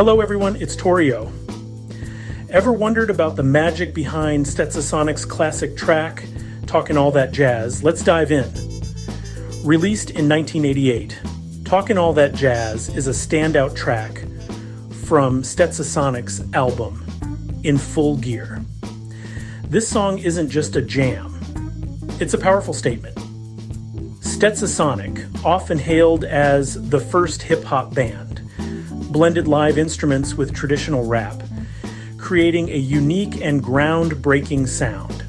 Hello, everyone, it's Torrio. Ever wondered about the magic behind Stetsasonic's classic track, Talkin' All That Jazz? Let's dive in. Released in 1988, Talkin' All That Jazz is a standout track from Stetsasonic's album, In Full Gear. This song isn't just a jam, it's a powerful statement. Stetsasonic, often hailed as the first hip hop band, blended live instruments with traditional rap, creating a unique and groundbreaking sound.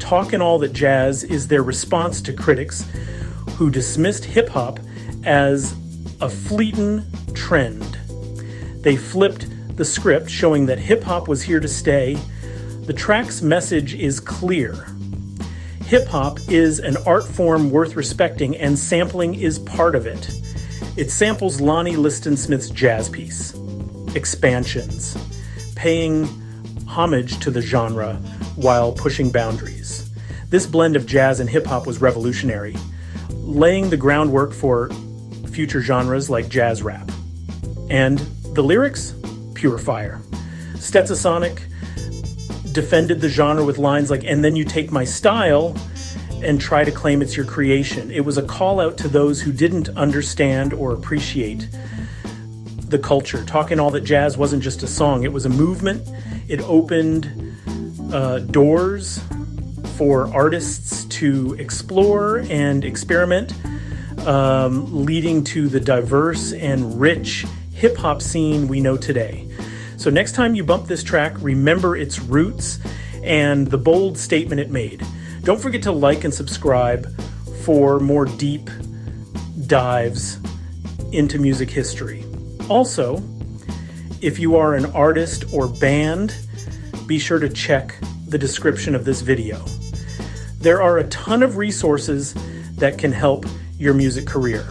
Talkin' All That Jazz is their response to critics who dismissed hip hop as a fleeting trend. They flipped the script, showing that hip hop was here to stay. The track's message is clear Hip hop is an art form worth respecting, and sampling is part of it. It samples Lonnie Liston Smith's jazz piece, Expansions, paying homage to the genre while pushing boundaries. This blend of jazz and hip hop was revolutionary, laying the groundwork for future genres like jazz rap. And the lyrics? Pure fire. Stetsasonic defended the genre with lines like, and then you take my style and try to claim it's your creation. It was a call out to those who didn't understand or appreciate the culture. Talking All That Jazz wasn't just a song, it was a movement. It opened uh, doors for artists to explore and experiment, um, leading to the diverse and rich hip hop scene we know today. So next time you bump this track, remember its roots and the bold statement it made. Don't forget to like and subscribe for more deep dives into music history. Also, if you are an artist or band, be sure to check the description of this video. There are a ton of resources that can help your music career.